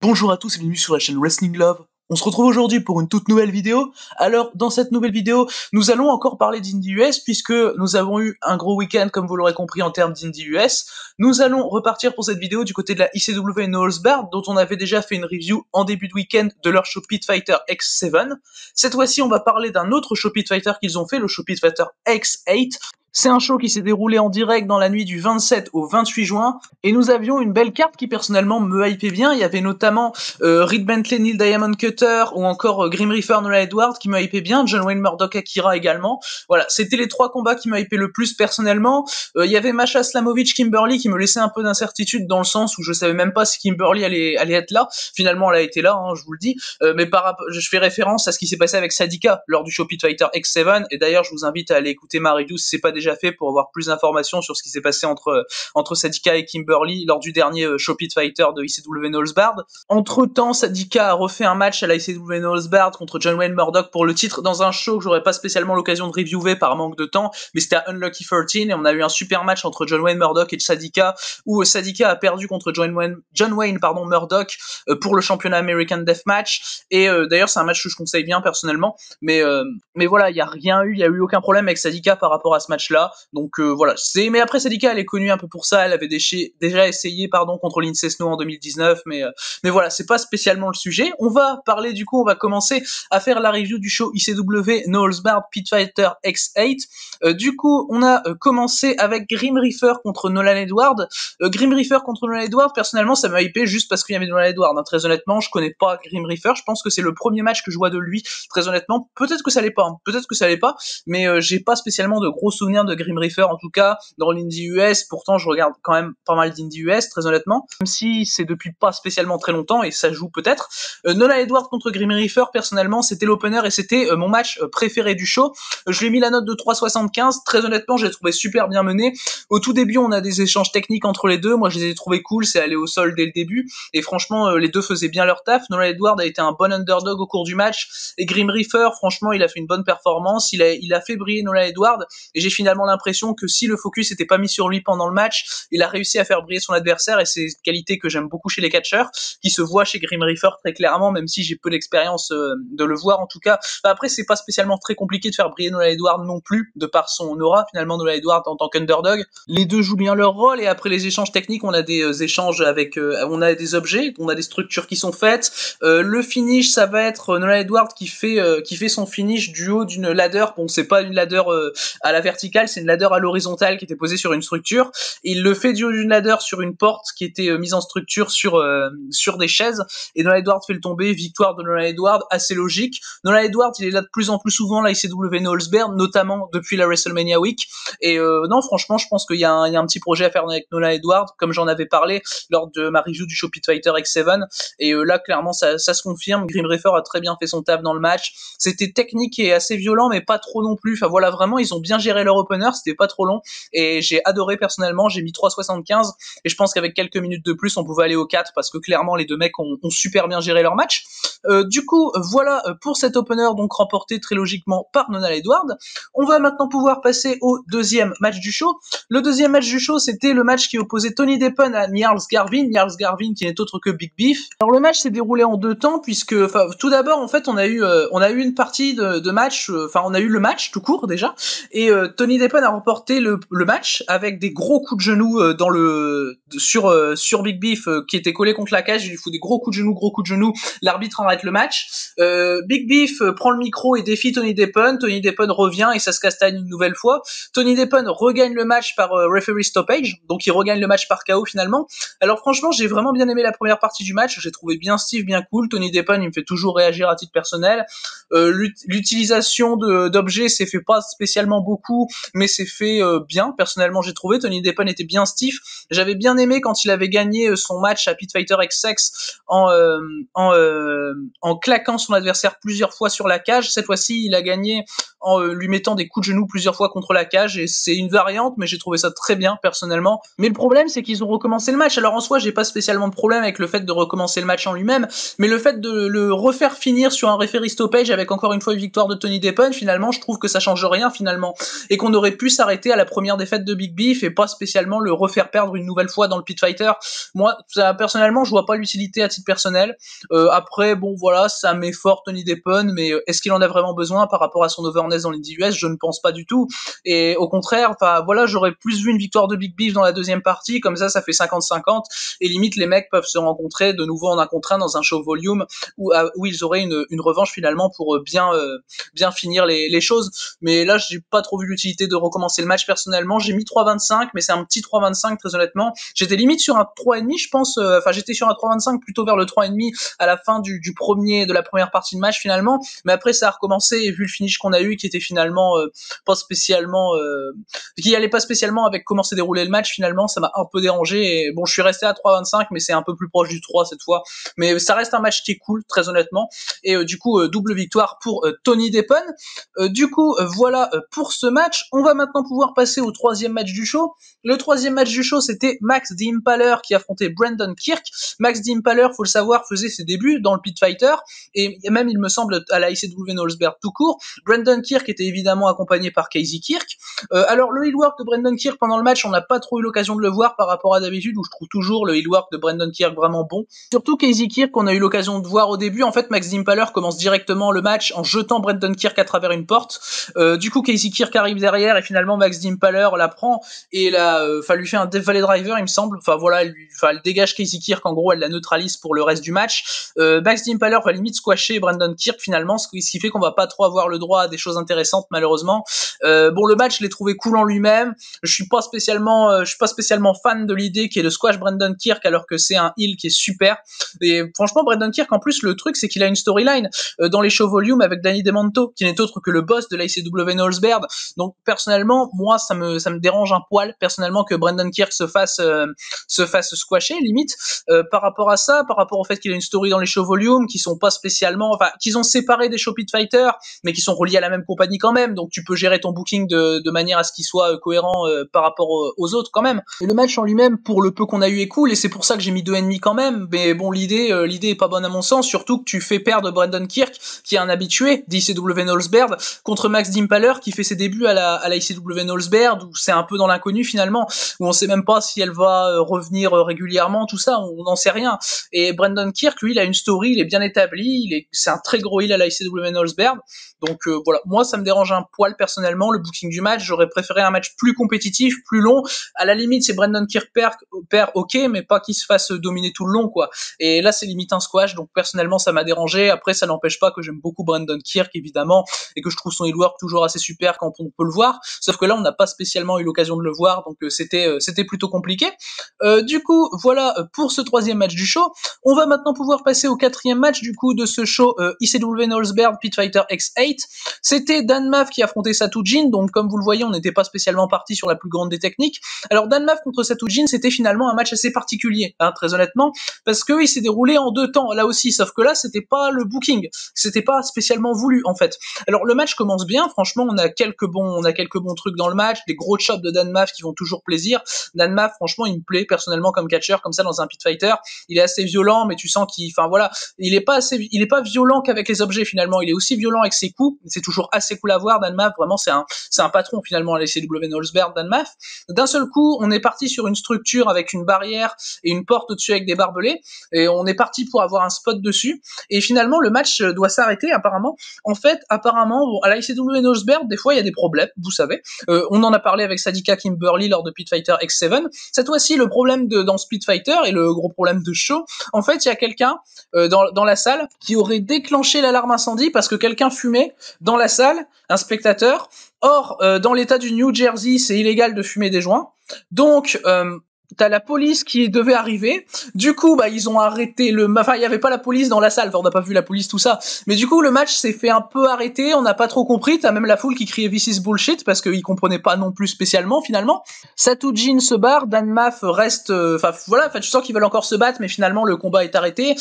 Bonjour à tous et bienvenue sur la chaîne Wrestling Love. On se retrouve aujourd'hui pour une toute nouvelle vidéo. Alors, dans cette nouvelle vidéo, nous allons encore parler d'Indie US puisque nous avons eu un gros week-end, comme vous l'aurez compris, en termes d'Indie US. Nous allons repartir pour cette vidéo du côté de la ICW Bard, dont on avait déjà fait une review en début de week-end de leur show Pit Fighter X7. Cette fois-ci, on va parler d'un autre show Pit Fighter qu'ils ont fait, le show Pit Fighter X8, c'est un show qui s'est déroulé en direct dans la nuit du 27 au 28 juin, et nous avions une belle carte qui personnellement me hypait bien. Il y avait notamment euh, Reed Bentley, Neil Diamond Cutter, ou encore euh, Grim Reaper, Nolan Edwards qui me hypait bien, John Wayne Murdoch, Akira également. Voilà, c'était les trois combats qui me hypaient le plus personnellement. Euh, il y avait Masha Slamovic, Kimberly qui me laissait un peu d'incertitude dans le sens où je savais même pas si Kimberly allait, allait être là. Finalement, elle a été là, hein, je vous le dis. Euh, mais par je fais référence à ce qui s'est passé avec Sadika lors du show Pit Fighter X7, et d'ailleurs, je vous invite à aller écouter ma review si c'est pas déjà fait pour avoir plus d'informations sur ce qui s'est passé entre entre Sadika et Kimberly lors du dernier euh, Show Pit Fighter de ICW Knowlesbard. Entre temps, Sadika a refait un match à la ICW Knowlesbard contre John Wayne Murdoch pour le titre dans un show que j'aurais pas spécialement l'occasion de reviewer par manque de temps, mais c'était à Unlucky 13 et on a eu un super match entre John Wayne Murdoch et Sadika où euh, Sadika a perdu contre John Wayne, John Wayne pardon Murdoch euh, pour le championnat American Deathmatch et d'ailleurs c'est un match que je conseille bien personnellement, mais mais voilà il y a rien eu, il y a eu aucun problème avec Sadika par rapport à ce match là, donc euh, voilà. C'est mais après Sadika, elle est connue un peu pour ça. Elle avait déjà essayé pardon contre Lindsay Snow en 2019, mais euh, mais voilà, c'est pas spécialement le sujet. On va parler du coup, on va commencer à faire la review du show ICW Knowles Bard Pit Fighter X8. Euh, du coup, on a commencé avec Grim Reaper contre Nolan Edward. Grim Reaper contre Nolan Edward, personnellement, ça m'a hypé juste parce qu'il y avait Nolan Edward. Hein. Très honnêtement, je connais pas Grim Reaper. Je pense que c'est le premier match que je vois de lui. Très honnêtement, peut-être que ça l'est pas, hein. peut-être que ça l'est pas, mais j'ai pas spécialement de gros souvenirs de Grim Reaper en tout cas dans l'indie US. Pourtant, je regarde quand même pas mal d'indie US, très honnêtement, même si c'est depuis pas spécialement très longtemps et ça joue peut-être. Euh, Nola Edwards contre Grim Reaper, personnellement, c'était l'opener et c'était euh, mon match euh, préféré du show. je lui ai mis la note de 3,75. Très honnêtement, j'ai trouvé super bien mené. Au tout début, on a des échanges techniques entre les deux. Moi, je les ai trouvés cool. C'est aller au sol dès le début. Et franchement, les deux faisaient bien leur taf. Nola Edwards a été un bon underdog au cours du match. Et Grim Reaper, franchement, il a fait une bonne performance. Il a, il a fait briller Nola Edwards. Et j'ai l'impression que si le focus n'était pas mis sur lui pendant le match, il a réussi à faire briller son adversaire et c'est une qualité que j'aime beaucoup chez les catcheurs, qui se voit chez Grim Reaper très clairement, même si j'ai peu d'expérience euh, de le voir en tout cas. après, c'est pas spécialement très compliqué de faire briller Nolan Edward non plus, de par son aura finalement Nolan Edward en tant qu'underdog. Les deux jouent bien leur rôle et après les échanges techniques, on a des euh, échanges avec, euh, on a des objets, on a des structures qui sont faites. le finish, ça va être Nolan Edward qui fait qui fait son finish du haut d'une ladder. Bon, c'est pas une ladder à la verticale, c'est une ladder à l'horizontale qui était posée sur une structure. il le fait d'une ladder sur une porte qui était euh, mise en structure sur euh, sur des chaises. Et Nolan Edwards fait le tomber. Victoire de Nolan Edwards, assez logique. Nolan Edwards, il est là de plus en plus souvent là ICW Knowlesburn, notamment depuis la WrestleMania Week. Et euh, non, franchement, je pense qu'il y, y a un petit projet à faire avec Nolan Edwards, comme j'en avais parlé lors de ma review du show Pit Fighter X7. Et là, clairement, ça, ça se confirme. Grim Reaper a très bien fait son taf dans le match. C'était technique et assez violent, mais pas trop non plus. Enfin voilà, vraiment, ils ont bien géré leur C'était pas trop long. Et j'ai adoré personnellement, j'ai mis 3,75 et je pense qu'avec quelques minutes de plus, on pouvait aller au 4 parce que clairement les deux mecs ont, super bien géré leur match. Euh, du coup, voilà pour cet opener donc remporté très logiquement par Nonal Edward. On va maintenant pouvoir passer au deuxième match du show. Le deuxième match du show, c'était le match qui opposait Tony Deppen à Niels Garvin. Niels Garvin qui n'est autre que Big Beef. Alors le match s'est déroulé en deux temps puisque, tout d'abord en fait on a eu euh, on a eu une partie de, match, euh, enfin on a eu le match tout court déjà et Tony Deppen a remporté le, le match avec des gros coups de genoux euh, dans le sur euh, sur Big Beef euh, qui était collé contre la cage, il lui fout des gros coups de genoux, gros coups de genoux. L'arbitre arrête le match. Big Beef prend le micro et défie Tony Deppen. Tony Deppen revient et ça se castagne une nouvelle fois. Tony Deppen regagne le match par referee stoppage, donc il regagne le match par KO finalement. Alors franchement, j'ai vraiment bien aimé la première partie du match. J'ai trouvé bien Steve, bien cool. Tony Deppen, il me fait toujours réagir à titre personnel. L'utilisation d'objets s'est fait pas spécialement beaucoup, mais c'est fait bien. Personnellement, j'ai trouvé Tony Deppen était bien stiff. J'avais bien aimé quand il avait gagné euh, son match à Pit Fighter X6 en, euh, en, euh, en claquant son adversaire plusieurs fois sur la cage. Cette fois-ci, il a gagné en lui mettant des coups de genoux plusieurs fois contre la cage et c'est une variante, mais j'ai trouvé ça très bien personnellement. Mais le problème, c'est qu'ils ont recommencé le match. Alors en soi, j'ai pas spécialement de problème avec le fait de recommencer le match en lui-même, mais le fait de le refaire finir sur un référé stoppage avec encore une fois une victoire de Tony Deppen, finalement, je trouve que ça change rien finalement et qu'on aurait pu s'arrêter à la première défaite de Big Beef et pas spécialement le refaire perdre une nouvelle fois dans le pit fighter. Moi, ça, personnellement, je vois pas l'utilité à titre personnel. Euh, après, bon, voilà, ça met fort Tony Deppen, mais euh, est-ce qu'il en a vraiment besoin par rapport à son overness dans l'Indie US Je ne pense pas du tout. Et au contraire, enfin, voilà, j'aurais plus vu une victoire de Big Beef dans la deuxième partie, comme ça, ça fait 50-50, et limite, les mecs peuvent se rencontrer de nouveau en un contre un dans un show volume où, euh, où ils auraient une, une revanche finalement pour bien, bien finir les, les choses. Mais là, j'ai pas trop vu l'utilité de recommencer le match personnellement. J'ai mis 3-25, mais c'est un petit 3-25 très honnêtement. J'étais limite sur un 3,5, je pense. Euh, enfin, j'étais sur un 3,25 plutôt vers le 3,5 à la fin du, du, premier de la première partie de match finalement. Mais après, ça a recommencé et vu le finish qu'on a eu, qui était finalement euh, pas spécialement, euh, qui allait pas spécialement avec comment s'est déroulé le match finalement, ça m'a un peu dérangé. Et bon, je suis resté à 3,25, mais c'est un peu plus proche du 3 cette fois. Mais ça reste un match qui est cool, très honnêtement. Et du coup, double victoire pour Tony Deppen. du coup, voilà pour ce match. On va maintenant pouvoir passer au troisième match du show. Le troisième match du show, c'était Max Dimpaler qui affrontait Brandon Kirk. Max Dimpaler, faut le savoir, faisait ses débuts dans le Pit Fighter et même, il me semble, à la ICW Nolsberg tout court. Brandon Kirk était évidemment accompagné par Casey Kirk. Euh, alors le work de Brandon Kirk pendant le match, on n'a pas trop eu l'occasion de le voir par rapport à d'habitude où je trouve toujours le work de Brandon Kirk vraiment bon. Surtout Casey Kirk qu'on a eu l'occasion de voir au début. En fait, Max Dimpaler commence directement le match en jetant Brandon Kirk à travers une porte. Euh, du coup, Casey Kirk arrive derrière et finalement Max Dimpaler la prend et la, euh, lui fait un Death Valley Driver, il me semble. Enfin voilà, elle, lui, enfin, elle dégage Casey Kirk, en gros, elle la neutralise pour le reste du match. Euh, Max Dimpaler va limite squasher Brandon Kirk finalement, ce qui fait qu'on va pas trop avoir le droit à des choses intéressantes malheureusement. Euh, bon, le match, je l'ai trouvé cool en lui-même. Je suis pas spécialement, je suis pas spécialement fan de l'idée qui est de squash Brandon Kirk alors que c'est un heal qui est super. Et franchement, Brandon Kirk, en plus, le truc, c'est qu'il a une storyline dans les shows volume avec Danny Demanto, qui n'est autre que le boss de l'ICW Nolsberg. Donc personnellement, moi, ça me, ça me dérange un poil personnellement que Brandon Kirk se fasse, euh, se fasse squasher limite. Euh, par rapport à ça, par rapport au fait qu'il a une story dans les shows volume qui sont pas spécialement, enfin, qu'ils ont séparé des show pit fighter, mais qui sont reliés à la même compagnie quand même. Donc tu peux gérer ton booking de, de manière à ce qu'il soit euh, cohérent par rapport aux, autres quand même. Et le match en lui-même, pour le peu qu'on a eu, est cool et c'est pour ça que j'ai mis deux ennemis quand même. Mais bon, l'idée, l'idée est pas bonne à mon sens, surtout que tu fais perdre Brandon Kirk, qui est un habitué d'ICW Nolsberg, contre Max Dimpaler qui fait ses débuts à la, à la ICW Nolsberg, où c'est un peu dans l'inconnu finalement, où on sait même pas si elle va euh, revenir euh, régulièrement, tout ça, on n'en sait rien. Et Brandon Kirk, lui, il a une story, il est bien établi, il est, c'est un très gros heal à la ICW Nolsberg, donc euh, voilà, moi ça me dérange un poil personnellement le booking du match. J'aurais préféré un match plus compétitif, plus long. À la limite, c'est Brandon Kirk perd, perd ok, mais pas qu'il se fasse dominer tout le long quoi. Et là c'est limite un squash, donc personnellement ça m'a dérangé. Après ça n'empêche pas que j'aime beaucoup Brandon Kirk évidemment et que je trouve son healwork toujours assez super quand on peut le voir. Sauf que là on n'a pas spécialement eu l'occasion de le voir, donc euh, c'était euh, c'était plutôt compliqué. Euh, du coup voilà pour ce troisième match du show. On va maintenant pouvoir passer au quatrième match du coup de ce show ICW Northberg Pit Fighter X8 c'était Dan Mav qui affrontait Jin, donc comme vous le voyez, on n'était pas spécialement parti sur la plus grande des techniques. Alors Dan Mav contre Jin, c'était finalement un match assez particulier, hein, très honnêtement, parce que il s'est déroulé en deux temps, là aussi, sauf que là, c'était pas le booking, c'était pas spécialement voulu en fait. Alors le match commence bien, franchement, on a quelques bons, on a quelques bons trucs dans le match, des gros chops de Dan Mav qui vont toujours plaisir. Dan Mav, franchement, il me plaît personnellement comme catcher, comme ça dans un pit fighter. Il est assez violent, mais tu sens qu'il, enfin voilà, il est pas assez, il est pas violent qu'avec les objets finalement, il est aussi violent avec ses c'est toujours assez cool à voir. Danmaf, vraiment, c'est un, c'est un patron finalement à l'ECW Nolsberg, Danmaf. D'un seul coup, on est parti sur une structure avec une barrière et une porte au-dessus avec des barbelés, et on est parti pour avoir un spot dessus. Et finalement, le match doit s'arrêter apparemment. En fait, apparemment, à la ICW Nolsberg, des fois, il y a des problèmes, vous savez. Euh, on en a parlé avec Sadika Kimberly lors de Pit Fighter X7. Cette fois-ci, le problème de, dans Speed Fighter et le gros problème de show, en fait, il y a quelqu'un euh, dans, dans la salle qui aurait déclenché l'alarme incendie parce que quelqu'un fumait dans la salle, un spectateur. Or, euh, dans l'État du New Jersey, c'est illégal de fumer des joints. Donc, euh, t'as la police qui devait arriver. Du coup, bah ils ont arrêté le. Enfin, il y avait pas la police dans la salle. Enfin, on n'a pas vu la police tout ça. Mais du coup, le match s'est fait un peu arrêter. On n'a pas trop compris. T'as même la foule qui criait "This is bullshit" parce qu'ils comprenaient pas non plus spécialement finalement. Jin se barre. Dan Maf reste. euh, Enfin voilà. Enfin, tu sens qu'ils veulent encore se battre, mais finalement le combat est arrêté.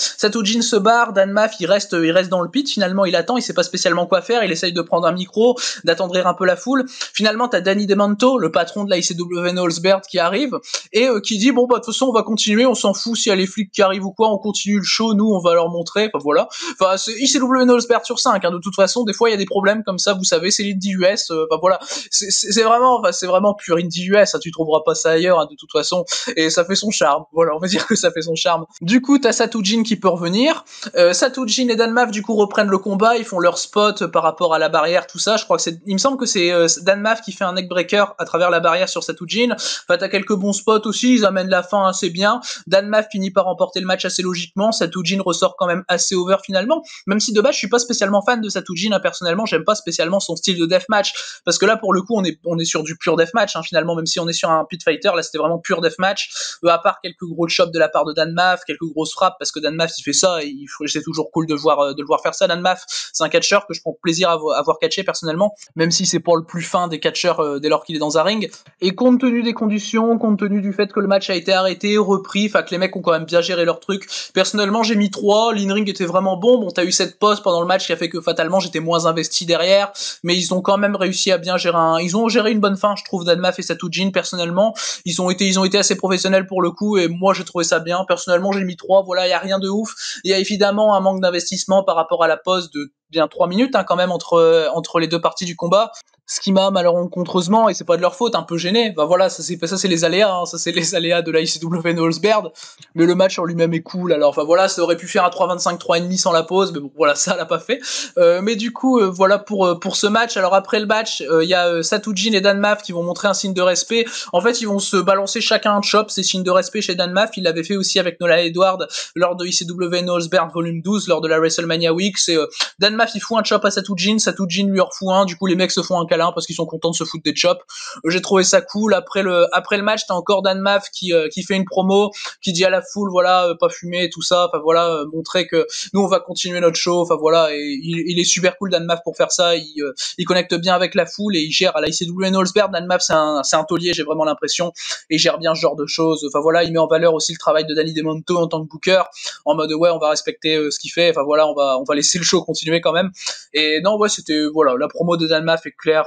Jin se barre. Dan Maf il reste. Il reste dans le pit. Finalement, il attend. Il sait pas spécialement quoi faire. Il essaye de prendre un micro, d'attendrir un peu la foule. Finalement, t'as Danny Demanto, le patron de la ICW Nolsbert, qui arrive et euh, qui dit bon bah de toute façon on va continuer, on s'en fout s'il y a les flics qui arrivent ou quoi, on continue le show, nous on va leur montrer, enfin voilà. Enfin ICW Nolsbert sur 5, hein, de toute façon des fois il y a des problèmes comme ça, vous savez, c'est l'indie US, euh, enfin voilà, c'est- vraiment, enfin c'est vraiment pur indie US, hein, tu trouveras pas ça ailleurs hein, de toute façon, et ça fait son charme, voilà, on va dire que ça fait son charme. Du coup t'as Satujin qui peut revenir, euh, Satujin et Danmaf du coup reprennent le combat, ils font leur spot par rapport à la barrière, tout ça, je crois que c'est, il me semble que c'est euh, Danmaf qui fait un neckbreaker à travers la barrière sur Satujin, enfin t'as quelques bons spots aussi, ils amènent la fin assez bien, Danmaf finit par remporter le match assez logiquement, Satujin ressort quand même assez over finalement, même si de base je suis pas spécialement fan de Satujin, hein, personnellement j'aime pas spécialement son style de deathmatch, parce que là pour le coup on est, on est sur du pur deathmatch hein, finalement, même si on est sur un pit fighter, là c'était vraiment pur deathmatch, euh, à part quelques gros chops de la part de Danmaf, quelques grosses frappes, parce que Danmaf il fait ça, et c'est toujours cool de le voir, euh, de le voir faire ça, Danmaf, c'est un catcheur que je prends plaisir à, vo- à voir catcher personnellement, même si c'est pas le plus fin des catcheurs euh, dès lors qu'il est dans un ring, et compte tenu des conditions, compte tenu du fait que le match a été arrêté, repris, enfin que les mecs ont quand même bien géré leur truc. Personnellement, j'ai mis 3, l'in-ring était vraiment bon. Bon, t'as eu cette pause pendant le match qui a fait que fatalement j'étais moins investi derrière, mais ils ont quand même réussi à bien gérer un, ils ont géré une bonne fin, je trouve, Danmaf et Satujin personnellement. Ils ont été, ils ont été assez professionnels pour le coup et moi j'ai trouvé ça bien. Personnellement, j'ai mis 3, voilà, il y a rien de ouf. Il y a évidemment un manque d'investissement par rapport à la pause de bien 3 minutes hein, quand même entre entre les deux parties du combat ce qui m'a malencontreusement et c'est pas de leur faute un peu gêné. Bah voilà ça c'est ça c'est les aléas hein, ça c'est les aléas de la ICW Nolsberd mais le match en lui-même est cool alors. Enfin voilà ça aurait pu faire un 3-25 3,5 sans la pause mais bon voilà ça l'a pas fait. Euh, mais du coup euh, voilà pour euh, pour ce match. Alors après le match il y a euh, Satujin et Danmaf qui vont montrer un signe de respect. En fait ils vont se balancer chacun un chop c'est signe de respect chez Danmaf il l'avait fait aussi avec Nola Edward lors de ICW Nolsberd volume 12 lors de la WrestleMania Week. C'est euh, Danmaf il fout un chop à Satujin Satujin lui en refout un. Du coup les mecs se font un parce qu'ils sont contents de se foutre des chops. Euh, J'ai trouvé ça cool. Après le après le match, t'as encore Dan Maf qui euh, qui fait une promo, qui dit à la foule voilà euh, pas fumer et tout ça. Enfin voilà montrer que nous on va continuer notre show. Enfin voilà et il, est super cool Dan Maf pour faire ça. Il il connecte bien avec la foule et il gère à la ICW Nolsberg. Dan Maf c'est un c'est un taulier j'ai vraiment l'impression et il gère bien ce genre de choses. Enfin voilà il met en valeur aussi le travail de Danny Demonto en tant que booker en mode ouais on va respecter ce qu'il fait. Enfin voilà on va on va laisser le show continuer quand même. Et non ouais c'était voilà la promo de Dan Maf est claire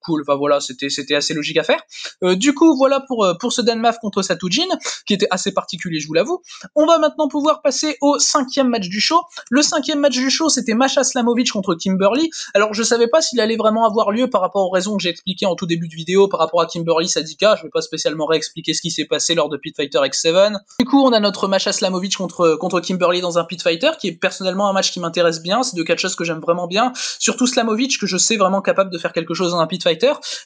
cool. Enfin voilà, c'était c'était assez logique à faire. Euh, du coup, voilà pour euh, pour ce Danmaf contre Satujin, qui était assez particulier, je vous l'avoue. On va maintenant pouvoir passer au cinquième match du show. Le cinquième match du show, c'était Masha Slamovic contre Kimberly. Alors je savais pas s'il allait vraiment avoir lieu par rapport aux raisons que j'ai expliquées en tout début de vidéo par rapport à Kimberly Sadika. Je vais pas spécialement réexpliquer ce qui s'est passé lors de Pit Fighter X7. Du coup, on a notre Masha Slamovic contre contre Kimberly dans un Pit Fighter, qui est personnellement un match qui m'intéresse bien. C'est deux catcheuses que j'aime vraiment bien. Surtout Slamovic, que je sais vraiment capable de faire quelque chose dans un Pit Fighter.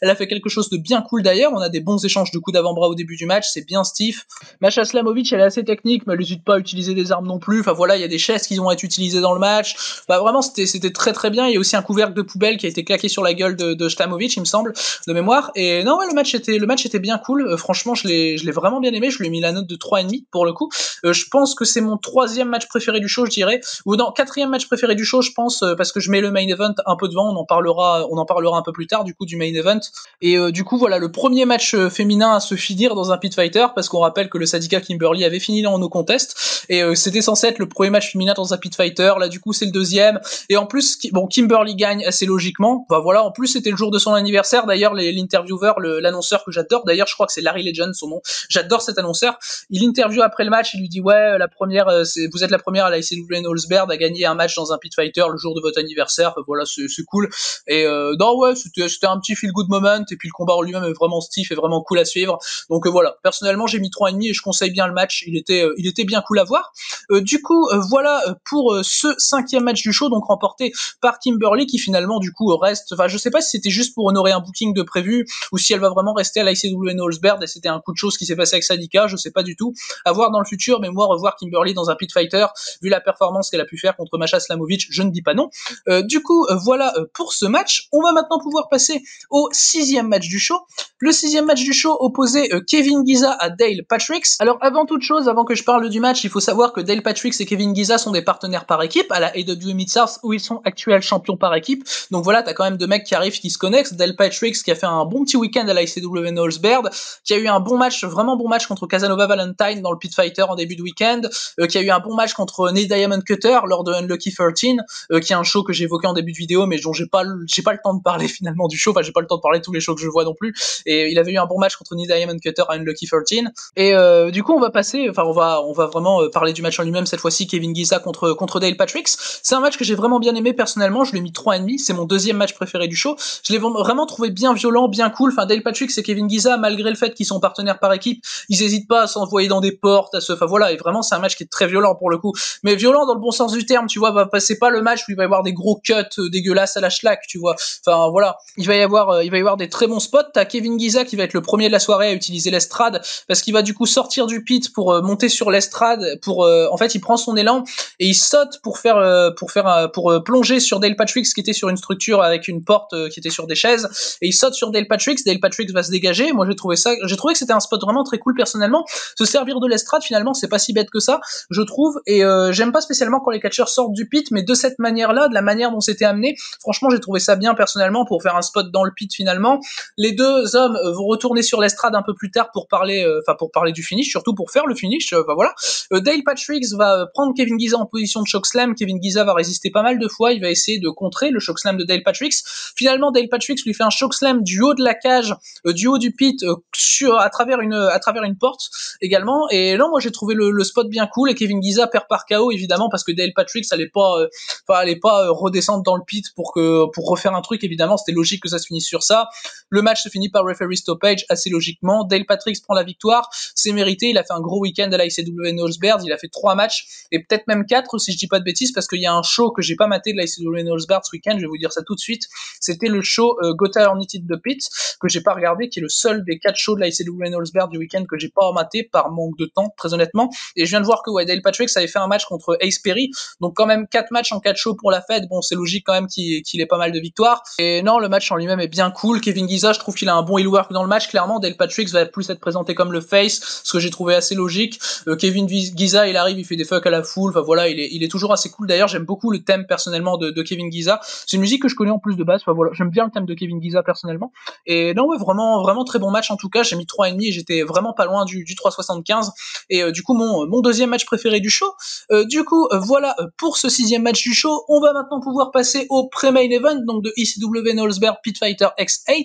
Elle a fait quelque chose de bien cool d'ailleurs. On a des bons échanges de coups d'avant-bras au début du match. C'est bien stiff. Masha Slamovic, elle est assez technique, mais elle n'hésite pas à utiliser des armes non plus. Enfin voilà, il y a des chaises qui vont être utilisées dans le match. Bah vraiment, c'était très très bien. Il y a aussi un couvercle de poubelle qui a été claqué sur la gueule de, de Slamovic, il me semble, de mémoire. Et non, ouais, le match était le match était bien cool. Euh, franchement, je l'ai je l'ai vraiment bien aimé. Je lui ai mis la note de 3,5 pour le coup. Euh, je pense que c'est mon troisième match préféré du show, je dirais. Ou non, quatrième match préféré du show, je pense, euh, parce que je mets le main event un peu devant. On en parlera, on en parlera un peu plus tard du coup du main event. Et euh, du coup, voilà, le premier match euh, féminin à se finir dans un pit fighter, parce qu'on rappelle que le syndicat Kimberly avait fini en no contest, et euh, c'était censé être le premier match féminin dans un pit fighter. Là, du coup, c'est le deuxième. Et en plus, bon, Kimberly gagne assez logiquement. Bah voilà, en plus, c'était le jour de son anniversaire. D'ailleurs, l'intervieweur, l'annonceur que j'adore, d'ailleurs, je crois que c'est Larry Legend, son nom. J'adore cet annonceur. Il interview après le match, il lui dit ouais, la première, euh, c'est, vous êtes la première à la ICW Nolsberg à gagner un match dans un pit fighter le jour de votre anniversaire. Enfin, voilà, c'est, cool. Et euh, non ouais, c'était un petit feel good moment. Et puis le combat en lui-même est vraiment stiff et vraiment cool à suivre. Donc euh, voilà, personnellement j'ai mis 3,5 et je conseille bien le match. Il était, euh, il était bien cool à voir. Euh, du coup, euh, voilà euh, pour ce cinquième match du show, donc remporté par Kimberly, qui finalement du coup reste. Enfin, je sais pas si c'était juste pour honorer un booking de prévu ou si elle va vraiment rester à l'ICW Nolsberg et c'était un coup de chose qui s'est passé avec Sadika, je sais pas du tout. À voir dans le futur, mais moi revoir Kimberly dans un pit fighter, vu la performance qu'elle a pu faire contre Masha Slamovic, je ne dis pas non. Euh, du coup, voilà pour ce match. On va maintenant pouvoir passer au sixième match du show. Le sixième match du show opposait euh, Kevin Giza à Dale Patricks. Alors avant toute chose, avant que je parle du match, il faut savoir que Dale Patricks et Kevin Giza sont des partenaires par équipe à la AW Mid-South où ils sont actuels champions par équipe. Donc voilà, t'as quand même deux mecs qui arrivent, qui se connectent. Dale Patricks qui a fait un bon petit week-end à la ICW Knowlesbaird, qui a eu un bon match, vraiment bon match contre Casanova Valentine dans le Pit Fighter en début de week-end, euh, qui a eu un bon match contre Neil Diamond Cutter lors de Unlucky 13, euh, qui est un show que évoqué en début de vidéo, mais dont j'ai pas, pas le temps de parler finalement du show. J'ai pas le temps de parler de tous les shows que je vois non plus. Et il avait eu un bon match contre Neil Diamond Cutter à Unlucky 13. Et euh, du coup, on va passer, enfin, on va, on va vraiment euh, parler du match en lui-même cette fois-ci. Kevin Giza contre contre Dale Patricks. C'est un match que j'ai vraiment bien aimé personnellement. Je lui ai mis 3,5. C'est mon deuxième match préféré du show. Je l'ai vraiment trouvé bien violent, bien cool. Enfin, Dale Patricks et Kevin Giza, malgré le fait qu'ils sont partenaires par équipe, ils hésitent pas à s'envoyer dans des portes, à se, enfin voilà. Et vraiment, c'est un match qui est très violent pour le coup. Mais violent dans le bon sens du terme, tu vois. Bah, c'est pas le match où il va y avoir des gros cuts euh, dégueulasses à la schlag, tu vois. Enfin voilà, il va y avoir, euh, il va y avoir des très bons spots. T'as Kevin Giza qui va être le premier de la soirée à utiliser l'estrade parce qu'il va du coup sortir du pit pour euh, monter sur l'estrade. Pour, en fait, il prend son élan et il saute pour faire, pour faire, pour plonger sur Dale Patricks qui était sur une structure avec une porte qui était sur des chaises et il saute sur Dale Patricks. Dale Patricks va se dégager. Moi, j'ai trouvé ça, j'ai trouvé que c'était un spot vraiment très cool personnellement. Se servir de l'estrade finalement, c'est pas si bête que ça, je trouve. Et j'aime pas spécialement quand les catcheurs sortent du pit, mais de cette manière-là, de la manière dont c'était amené, franchement, j'ai trouvé ça bien personnellement pour faire un spot dans le pit finalement. Les deux hommes euh, vont retourner sur l'estrade un peu plus tard pour parler, euh, enfin pour parler du finish, surtout pour faire le finish. Enfin euh, voilà. Dale Patricks va prendre Kevin Giza en position de chokeslam. Kevin Giza va résister pas mal de fois. Il va essayer de contrer le chokeslam de Dale Patricks. Finalement, Dale Patricks lui fait un chokeslam du haut de la cage, du haut du pit, sur à travers une à travers une porte également. Et là, moi, j'ai trouvé le, spot bien cool. Et Kevin Giza perd par KO évidemment parce que Dale Patricks allait pas, enfin allait pas redescendre dans le pit pour que pour refaire un truc évidemment c'était logique que ça se finisse sur ça. Le match se finit par referee stoppage assez logiquement. Dale Patricks prend la victoire. C'est mérité. Il a fait un gros week-end à la ICW Knowlesbeard il a fait trois matchs et peut-être même quatre si je dis pas de bêtises parce qu'il y a un show que j'ai pas maté de la ICW Knowlesbeard ce week-end. Je vais vous dire ça tout de suite. C'était le show euh, Gotha Unity the Pit que j'ai pas regardé qui est le seul des quatre shows de la ICW Knowlesbeard du week-end que j'ai pas maté par manque de temps très honnêtement. Et je viens de voir que ouais, Dale Patricks avait fait un match contre Ace Perry. Donc quand même quatre matchs en quatre shows pour la fête. Bon c'est logique quand même qu'il ait pas mal de victoires. Et non, le match en lui-même est bien cool. Kevin Giza, je trouve qu'il a un bon heel work dans le match. Clairement, Dale Patricks va plus être présenté comme le face, ce que j'ai trouvé assez logique. Euh, Kevin Giza, il arrive, il fait des fuck à la foule. Enfin voilà, il est, il est toujours assez cool. D'ailleurs, j'aime beaucoup le thème personnellement de, de Kevin Giza. C'est une musique que je connais en plus de base. Enfin voilà, j'aime bien le thème de Kevin Giza personnellement. Et non, ouais, vraiment, vraiment très bon match en tout cas. J'ai mis 3,5 et j'étais vraiment pas loin du, du 3,75. Et euh, du coup, mon, mon deuxième match préféré du show. Euh, du coup, voilà pour ce sixième match du show. On va maintenant pouvoir passer au pré-main event donc de ECW Knowlesberg Pit Fighter X8.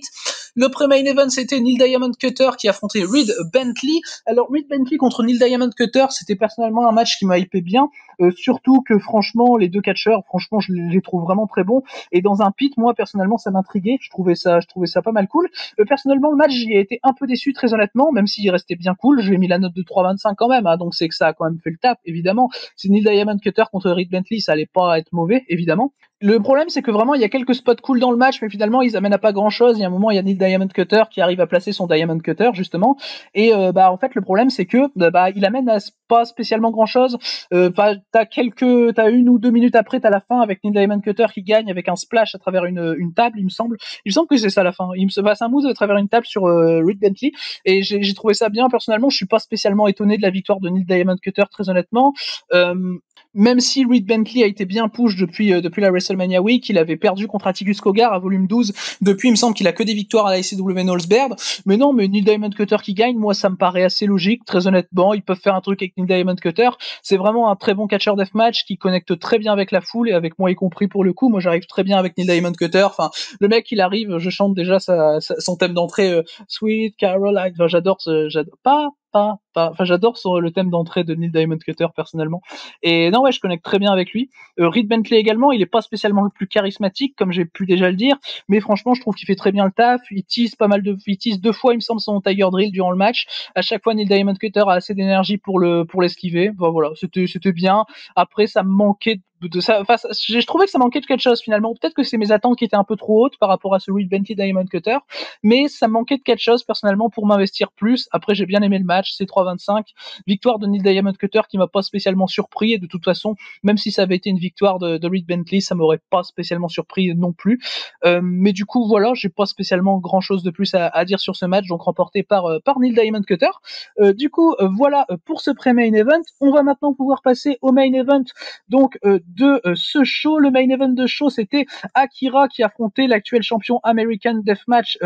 Le pré-main event, c'était Neil Diamond Cutter qui affrontait Reed Bentley. Alors, Reed Bentley contre Neil Diamond Cutter, c'était personnellement un match qui m'a hypé bien, euh, surtout que franchement, les deux catcheurs, franchement, je les trouve vraiment très bons. Et dans un pit, moi, personnellement, ça m'intriguait. Je trouvais ça, je trouvais ça pas mal cool. Euh, personnellement, le match, j'y ai été un peu déçu, très honnêtement, même s'il restait bien cool. Je lui ai mis la note de 3,25 quand même, hein, donc c'est que ça a quand même fait le tap, évidemment. C'est Neil Diamond Cutter contre Reed Bentley, ça allait pas être mauvais, évidemment. Le problème, c'est que vraiment, il y a quelques spots cool dans le match, mais finalement, ils amènent à pas grand chose. Il y a un moment, il y a Neil Diamond Cutter qui arrive à placer son Diamond Cutter, justement. Et, euh, bah, en fait, le problème, c'est que, bah, il amène à pas spécialement grand chose. Euh, t'as quelques, t'as une ou deux minutes après, t'as la fin avec Neil Diamond Cutter qui gagne avec un splash à travers une, une table, il me semble. Il me semble que c'est ça la fin. Il me se passe un move à travers une table sur euh, Rick Bentley. Et j'ai trouvé ça bien. Personnellement, je suis pas spécialement étonné de la victoire de Neil Diamond Cutter, très honnêtement. Euh, même si Reed Bentley a été bien push depuis euh, depuis la WrestleMania Week, il avait perdu contre Atticus Cogar à volume 12. Depuis, il me semble qu'il a que des victoires à la ICW Knowlesbeard. Mais non, mais Neil Diamond Cutter qui gagne, moi, ça me paraît assez logique. Très honnêtement, ils peuvent faire un truc avec Neil Diamond Cutter. C'est vraiment un très bon catcher deathmatch qui connecte très bien avec la foule et avec moi y compris pour le coup. Moi, j'arrive très bien avec Neil Diamond Cutter. Enfin, le mec, il arrive, je chante déjà sa, son thème d'entrée, euh, Sweet Caroline. Enfin, j'adore ce, j'adore pas enfin j'adore le thème d'entrée de Neil Diamond Cutter personnellement. Et non ouais, je connecte très bien avec lui. Euh, Reed Bentley également, il est pas spécialement le plus charismatique comme j'ai pu déjà le dire, mais franchement je trouve qu'il fait très bien le taf. Il tease pas mal de, il tease deux fois il me semble son Tiger Drill durant le match. À chaque fois Neil Diamond Cutter a assez d'énergie pour le pour l'esquiver. voilà, c'était c'était bien. Après ça me manquait de ça. Enfin, je trouvais que ça manquait de quelque chose finalement. Peut-être que c'est mes attentes qui étaient un peu trop hautes par rapport à celui de Bentley Diamond Cutter, mais ça manquait de quelque chose personnellement pour m'investir plus. Après, j'ai bien aimé le match, c'est 3 25. Victoire de Neil Diamond Cutter qui m'a pas spécialement surpris et de toute façon, même si ça avait été une victoire de, de Reed Bentley, ça m'aurait pas spécialement surpris non plus. Euh, mais du coup, voilà, j'ai pas spécialement grand chose de plus à, à, dire sur ce match, donc remporté par, euh, par Neil Diamond Cutter. Euh, du coup, euh, voilà pour ce pré-main event. On va maintenant pouvoir passer au main event donc de ce show. Le main event de show, c'était Akira qui affrontait l'actuel champion American Deathmatch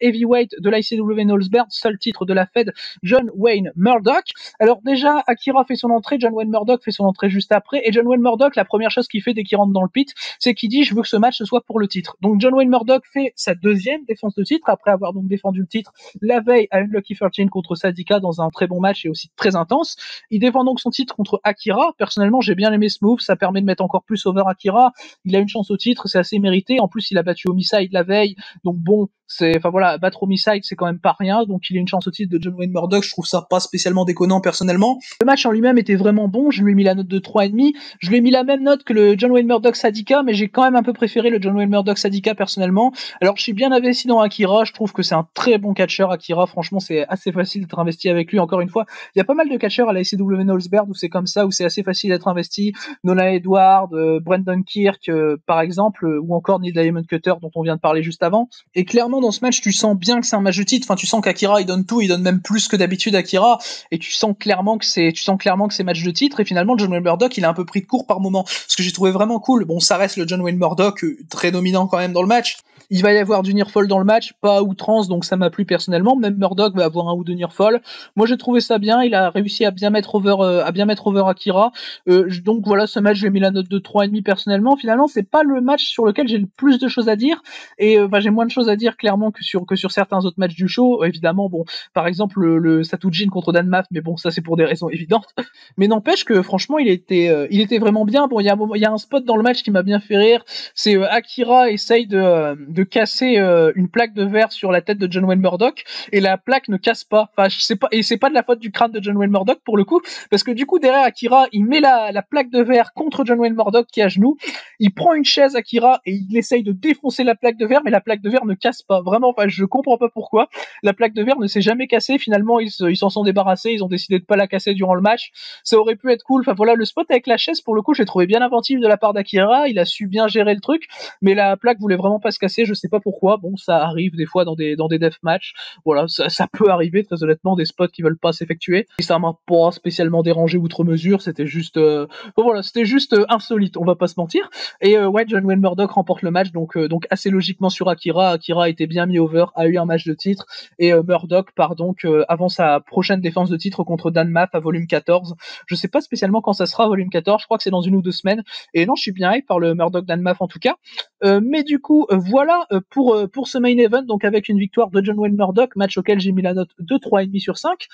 heavyweight de l'ICW Knowlesburg, seul titre de la Fed, John Wayne Murdoch. Alors déjà, Akira fait son entrée, John Wayne Murdoch fait son entrée juste après, et John Wayne Murdoch, la première chose qu'il fait dès qu'il rentre dans le pit, c'est qu'il dit je veux que ce match soit pour le titre. Donc John Wayne Murdoch fait sa deuxième défense de titre après avoir donc défendu le titre la veille à Unlucky 13 contre Sadika dans un très bon match et aussi très intense. Il défend donc son titre contre Akira. Personnellement, j'ai bien aimé ce move, ça permet de mettre encore plus over Akira. Il a une chance au titre, c'est assez mérité. En plus, il a battu Homicide la veille, donc bon, c'est, enfin voilà, battre Homicide, c'est quand même pas rien, donc il a une chance au titre de John Wayne Murdoch, je trouve ça pas spécialement déconnant personnellement. Le match en lui-même était vraiment bon, je lui ai mis la note de 3,5, je lui ai mis la même note que le John Wayne Murdoch Sadika, mais j'ai quand même un peu préféré le John Wayne Murdoch Sadika personnellement. Alors je suis bien investi dans Akira, je trouve que c'est un très bon catcheur Akira, franchement c'est assez facile d'être investi avec lui, encore une fois. Il y a pas mal de catcheurs à la ICW Knowlesberg où c'est comme ça, où c'est assez facile d'être investi. Nola Edward, euh, Brendan Kirk euh, par exemple, euh, ou encore Neil Diamond Cutter dont on vient de parler juste avant. Et clairement dans ce match tu sens bien que c'est un match de titre. Enfin, tu sens qu'Akira il donne tout, il donne même plus que d'habitude Akira, et tu sens clairement que c'est, tu sens clairement que c'est match de titre. Et finalement, John Wayne Murdoch, il a un peu pris de court par moment, ce que j'ai trouvé vraiment cool. Bon, ça reste le John Wayne Murdoch euh, très dominant quand même dans le match. Il va y avoir du near fall dans le match, pas à outrance, donc ça m'a plu personnellement. Même Murdoch va avoir un ou deux near fall. Moi, j'ai trouvé ça bien. Il a réussi à bien mettre over, euh, à bien mettre over Akira. Euh, donc voilà, ce match, j'ai mis la note de 3,5 personnellement. Finalement, c'est pas le match sur lequel j'ai le plus de choses à dire, et euh, bah, j'ai moins de choses à dire clairement que sur que sur certains autres matchs du show. Évidemment, bon, par exemple le, le Satujin contre Dan Maff, mais bon, ça c'est pour des raisons évidentes. Mais n'empêche que franchement, il était, il était vraiment bien. Bon, il y a, un spot dans le match qui m'a bien fait rire. C'est Akira essaye de casser une plaque de verre sur la tête de John Wayne Murdoch et la plaque ne casse pas. Enfin, sais pas, et c'est pas de la faute du crâne de John Wayne Murdoch pour le coup, parce que du coup derrière Akira, il met la, la plaque de verre contre John Wayne Murdoch qui est à genoux. Il prend une chaise Akira et il essaye de défoncer la plaque de verre, mais la plaque de verre ne casse pas. Vraiment, enfin, je comprends pas pourquoi. La plaque de verre ne s'est jamais cassée. Finalement, ils s'en sont débarrassés. Ils ont décidé de pas la casser durant le match. Ça aurait pu être cool. Enfin voilà, le spot avec la chaise, pour le coup, j'ai trouvé bien inventif de la part d'Akira. Il a su bien gérer le truc, mais la plaque voulait vraiment pas se casser. Je sais pas pourquoi. Bon, ça arrive des fois dans des dans des. Voilà, ça, peut arriver très honnêtement des spots qui veulent pas s'effectuer. Et ça m'a pas spécialement dérangé outre mesure. C'était juste, euh... bon, voilà, c'était juste euh, insolite. On va pas se mentir. Et euh, ouais, John Wayne Murdoch remporte le match, donc donc assez logiquement sur Akira. Akira était bien mis over, a eu un match de titre et Murdoch part donc avant sa prochaine défense de titre contre Dan Maff à volume 14. Je sais pas spécialement quand ça sera volume 14. Je crois que c'est dans une ou deux semaines. Et non, je suis bien hype par le Murdoch Dan en tout cas. Mais du coup, voilà pour pour ce main event, donc avec une victoire de John Wayne Murdoch, match auquel j'ai mis la note de 3,5 sur 5.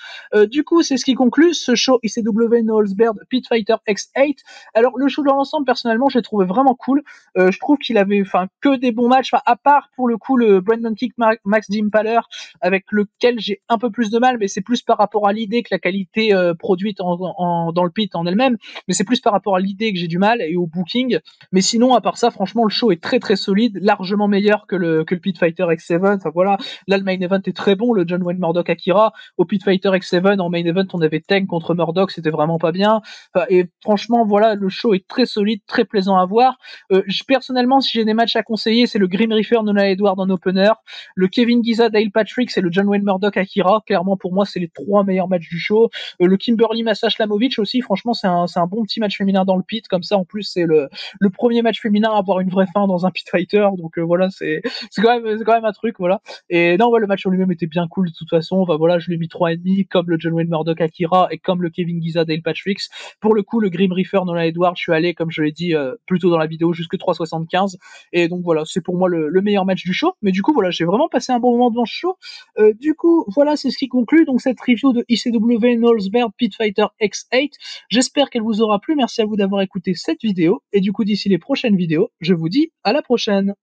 du coup, c'est ce qui conclut ce show ICW Knowlesburg Pit Fighter X8. Alors le show dans l'ensemble, personnellement, j'ai trouvé vraiment cool. Euh, je trouve qu'il avait, enfin, que des bons matchs. À part pour le coup le Brandon Kick Max Dimpaler, avec lequel j'ai un peu plus de mal, mais c'est plus par rapport à l'idée que la qualité euh, produite en, en, dans le pit en elle-même. Mais c'est plus par rapport à l'idée que j'ai du mal et au booking. Mais sinon, à part ça, franchement, le show est très très solide, largement meilleur que le que le Pit Fighter X7. Enfin voilà, là le main event est très bon, le John Wayne Murdoch Akira. Au Pit Fighter X7 en main event, on avait Tank contre Murdoch, c'était vraiment pas bien. Enfin, et franchement, voilà, le show est très solide, très plaisant à voir. Euh, personnellement, si j'ai des matchs à conseiller, c'est le Grim Reaper Nola Edward en opener, le Kevin Giza Dale Patrick, c'est le John Wayne Murdoch Akira. Clairement, pour moi, c'est les trois meilleurs matchs du show. Euh, le Kimberly Massa Slamovic aussi, franchement, c'est un, un bon petit match féminin dans le pit. Comme ça, en plus, c'est le, le premier match féminin à avoir une vraie fin dans un pit fighter. Donc euh, voilà, c'est, quand même, c'est quand même un truc, voilà. Et non, ouais, le match en lui-même était bien cool de toute façon. Enfin voilà, je lui ai mis 3,5 comme le John Wayne Murdoch Akira et comme le Kevin Giza Dale Patrick. Pour le coup, le Grim Reaper Nola Edward, je suis allé, comme je l'ai dit euh, plus tôt dans la vidéo, jusque 3,75. Et donc voilà, c'est pour moi le, le, meilleur match du show. Mais du coup, voilà, j'ai vraiment passé un bon moment devant ce show. Euh, du coup, voilà, c'est ce qui conclut donc cette review de ICW Knowlesburg Pit Fighter X8. J'espère qu'elle vous aura plu. Merci à vous d'avoir écouté cette vidéo. Et du coup, d'ici les prochaines vidéos, je vous dis à prochaine.